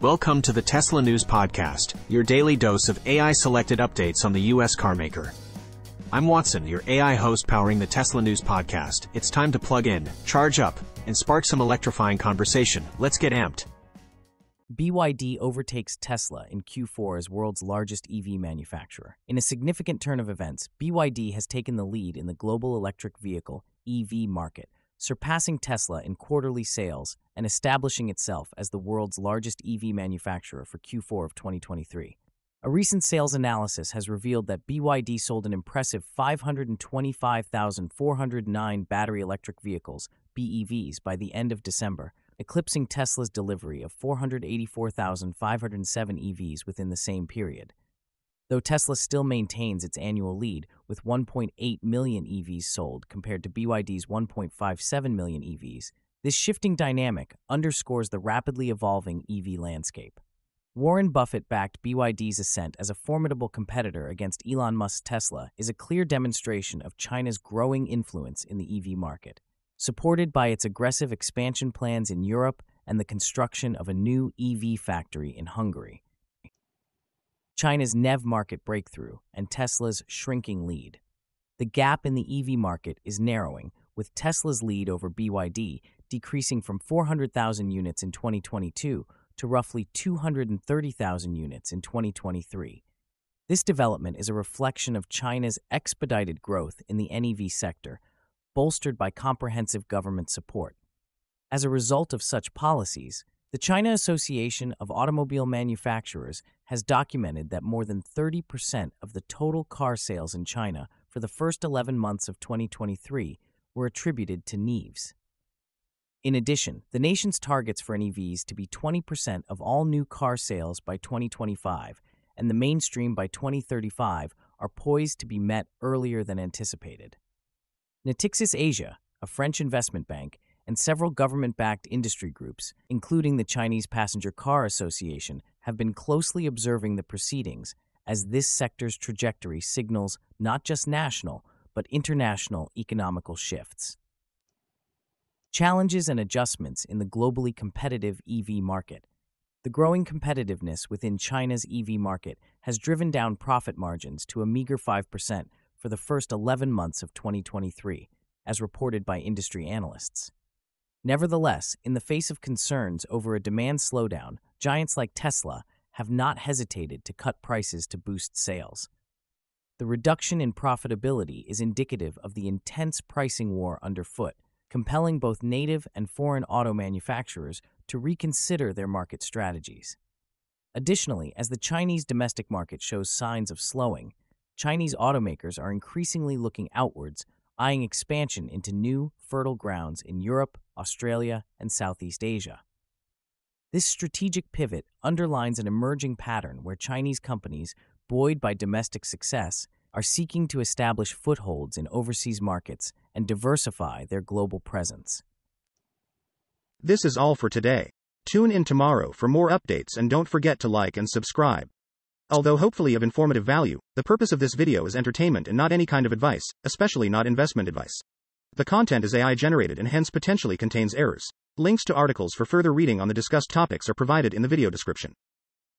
Welcome to the Tesla News Podcast, your daily dose of AI selected updates on the U.S. carmaker. I'm Watson, your AI host powering the Tesla News Podcast. It's time to plug in, charge up, and spark some electrifying conversation. Let's get amped. BYD overtakes Tesla in Q4 as world's largest EV manufacturer. In a significant turn of events, BYD has taken the lead in the global electric vehicle EV market, surpassing Tesla in quarterly sales and establishing itself as the world's largest EV manufacturer for Q4 of 2023. A recent sales analysis has revealed that BYD sold an impressive 525,409 battery electric vehicles, BEVs, by the end of December, eclipsing Tesla's delivery of 484,507 EVs within the same period. Though Tesla still maintains its annual lead with 1.8 million EVs sold compared to BYD's 1.57 million EVs, this shifting dynamic underscores the rapidly evolving EV landscape. Warren Buffett backed BYD's ascent as a formidable competitor against Elon Musk's Tesla is a clear demonstration of China's growing influence in the EV market. Supported by its aggressive expansion plans in Europe and the construction of a new EV factory in Hungary, China's NEV market breakthrough, and Tesla's shrinking lead. The gap in the EV market is narrowing, with Tesla's lead over BYD decreasing from 400,000 units in 2022 to roughly 230,000 units in 2023. This development is a reflection of China's expedited growth in the NEV sector, bolstered by comprehensive government support. As a result of such policies, the China Association of Automobile Manufacturers has documented that more than 30% of the total car sales in China for the first 11 months of 2023 were attributed to NEVs. In addition, the nation's targets for NEVs to be 20% of all new car sales by 2025 and the mainstream by 2035 are poised to be met earlier than anticipated. Natixis Asia, a French investment bank, and several government backed industry groups, including the Chinese Passenger Car Association, have been closely observing the proceedings as this sector's trajectory signals not just national, but international economical shifts. Challenges and adjustments in the globally competitive EV market. The growing competitiveness within China's EV market has driven down profit margins to a meager 5% for the first 11 months of 2023, as reported by industry analysts. Nevertheless, in the face of concerns over a demand slowdown, giants like Tesla have not hesitated to cut prices to boost sales. The reduction in profitability is indicative of the intense pricing war underfoot, compelling both native and foreign auto manufacturers to reconsider their market strategies. Additionally, as the Chinese domestic market shows signs of slowing, Chinese automakers are increasingly looking outwards eyeing expansion into new, fertile grounds in Europe, Australia, and Southeast Asia. This strategic pivot underlines an emerging pattern where Chinese companies, buoyed by domestic success, are seeking to establish footholds in overseas markets and diversify their global presence. This is all for today. Tune in tomorrow for more updates and don't forget to like and subscribe. Although hopefully of informative value, the purpose of this video is entertainment and not any kind of advice, especially not investment advice. The content is AI generated and hence potentially contains errors. Links to articles for further reading on the discussed topics are provided in the video description.